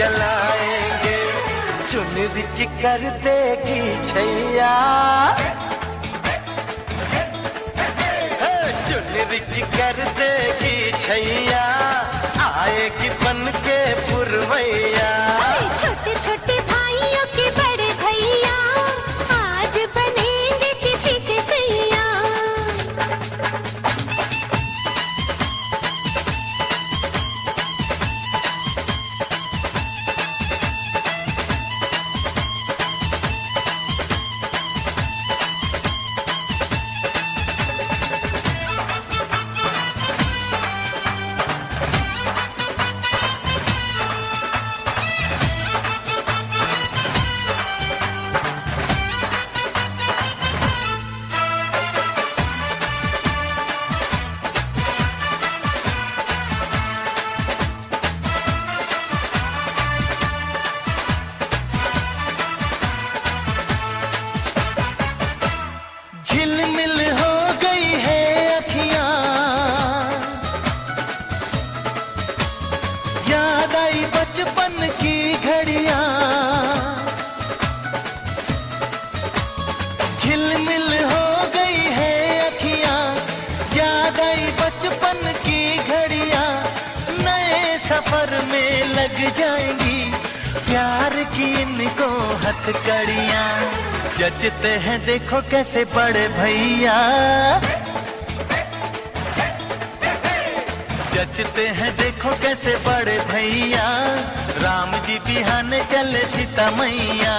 जलाएँगे। चुनरी की कर देगी छैया। चुनरी की कर देगी छैया। आएगी बन के पुरवैया। आई बचपन की घड़िया। झिलमिल हो गई है अखियाँ। याद आई बचपन की घड़िया। नए सफ़र में लग जाएँगी। प्यार की इनको हथकड़ियाँ। जचते हैं देखो कैसे बड़े भैया। जचते हैं देखो कैसे बड़े भैया। కలసితమయ్యా.